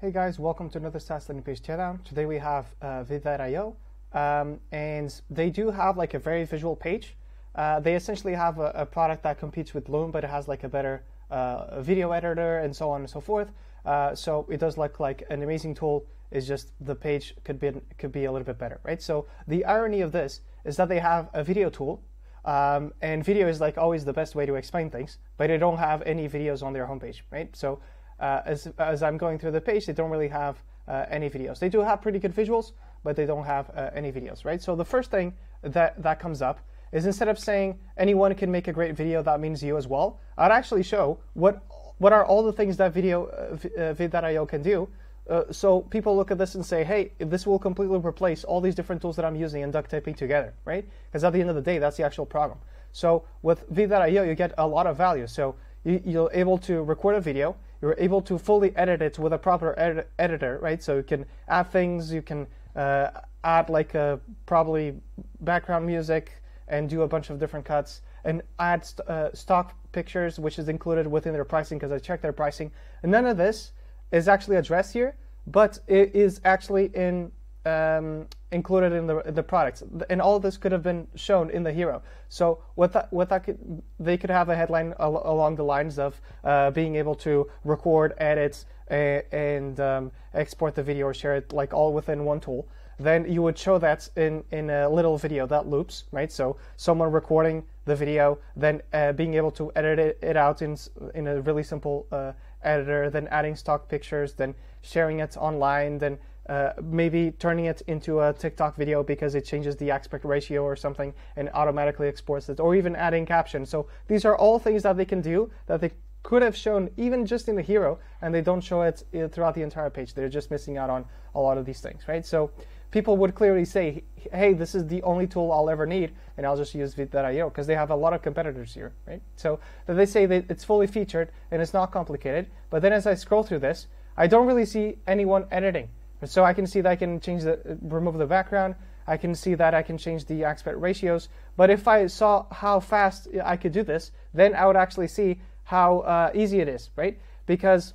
Hey guys, welcome to another SaaS landing page teardown. Today we have uh, Veed.io, um, and they do have like a very visual page. Uh, they essentially have a, a, product that competes with Loom, but it has like a better uh, video editor and so on and so forth. Uh, so it does look like an amazing tool. It's just the page could be could be a little bit better, right? So the irony of this is that they have a video tool, um, and video is like always the best way to explain things, but they don't have any videos on their homepage, right? So uh, as, as I'm going through the page, they don't really have uh, any videos. They do have pretty good visuals, but they don't have uh, any videos, right? So the first thing that, that comes up is instead of saying anyone can make a great video, that means you as well, I'd actually show what, what are all the things that video uh, Veed.io can do. Uh, so people look at this and say, hey, this will completely replace all these different tools that I'm using and duct taping together, right? Because at the end of the day, that's the actual problem. So with Veed.io, you get a lot of value. So you, you're able to record a video, you're able to fully edit it with a proper edit editor, right? So you can add things, you can uh, add like a probably background music and do a bunch of different cuts and add st uh, stock pictures, which is included within their pricing because I checked their pricing. And none of this is actually addressed here, but it is actually in um, included in the the products, and all this could have been shown in the hero. So what that what that could, they could have a headline al along the lines of uh, being able to record, edit, and um, export the video or share it like all within one tool. Then you would show that in in a little video that loops, right? So someone recording the video, then uh, being able to edit it, it, out in in a really simple uh, editor, then adding stock pictures, then sharing it online, then uh, maybe turning it into a TikTok video because it changes the aspect ratio or something and automatically exports it, or even adding captions. So these are all things that they can do that they could have shown even just in the hero, and they don't show it uh, throughout the entire page. They're just missing out on a lot of these things, right? So people would clearly say, hey, this is the only tool I'll ever need, and I'll just use Veed.io because they have a lot of competitors here, right? So they say that it's fully featured and it's not complicated. But then as I scroll through this, I don't really see anyone editing. So I can see that I can change the, remove the background. I can see that I can change the aspect ratios. But if I saw how fast I could do this, then I would actually see how uh, easy it is, right? Because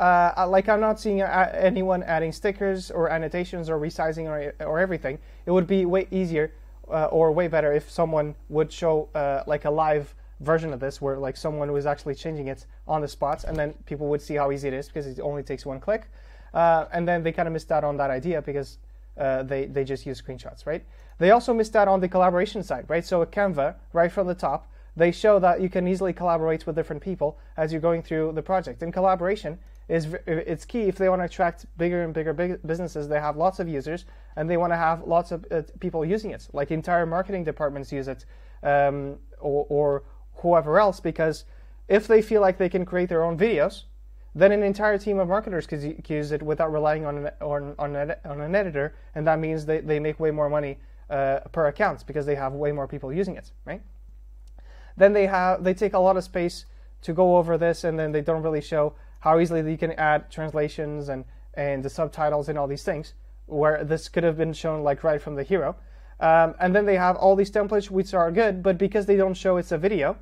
uh, like I'm not seeing anyone adding stickers or annotations or resizing or, or everything. It would be way easier uh, or way better if someone would show uh, like a live version of this where like someone was actually changing it on the spots and then people would see how easy it is because it only takes one click. Uh, and then they kind of missed out on that idea because uh, they, they just use screenshots, right? They also missed out on the collaboration side, right? So Canva, right from the top, they show that you can easily collaborate with different people as you're going through the project. And collaboration is it's key if they want to attract bigger and bigger big businesses. They have lots of users and they want to have lots of uh, people using it. Like entire marketing departments use it, um, or, or whoever else, because if they feel like they can create their own videos, then an entire team of marketers could use it without relying on an, on, on, an, editor, and that means they, they make way more money uh, per account because they have way more people using it, right? Then they have they take a lot of space to go over this, and then they don't really show how easily you can add translations and and the subtitles and all these things, where this could have been shown like right from the hero. Um, and then they have all these templates which are good, but because they don't show it's a video,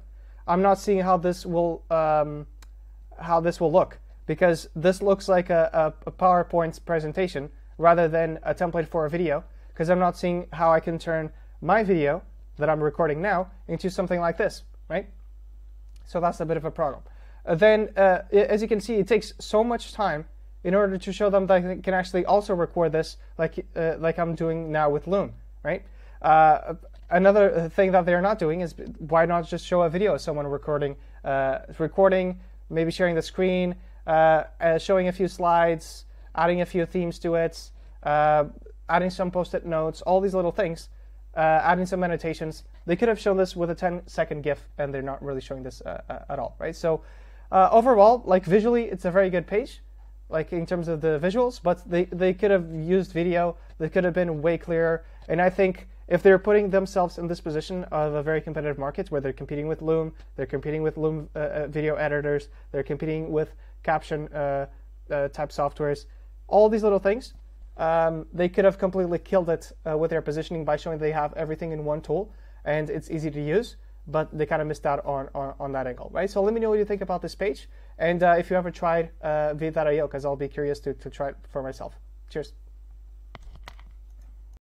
I'm not seeing how this will. Um, how this will look because this looks like a, a, a PowerPoint presentation rather than a template for a video because I'm not seeing how I can turn my video that I'm recording now into something like this, right? So that's a bit of a problem. Uh, then, uh, as you can see, it takes so much time in order to show them that I can actually also record this like, uh, like I'm doing now with Loom, right? Uh, another thing that they're not doing is why not just show a video of someone recording, uh, recording maybe sharing the screen, uh, uh, showing a few slides, adding a few themes to it, uh, adding some post-it notes, all these little things, adding some annotations. They could have shown this with a 10-second GIF, and they're not really showing this at all, right? So overall, like visually, it's a very good page, like in terms of the visuals, but they, they could have used video. They could have been way clearer, and I think if they're putting themselves in this position of a very competitive market where they're competing with Loom, they're competing with Loom uh, uh video editors, they're competing with caption uh, uh, type softwares, all these little things, um, they could have completely killed it uh, with their positioning by showing they have everything in one tool and it's easy to use. but they kind of missed out on, on, on that angle, right? So let me know what you think about this page, and uh, if you ever tried uh, Veed.io, because I'll be curious to, to try it for myself. Cheers.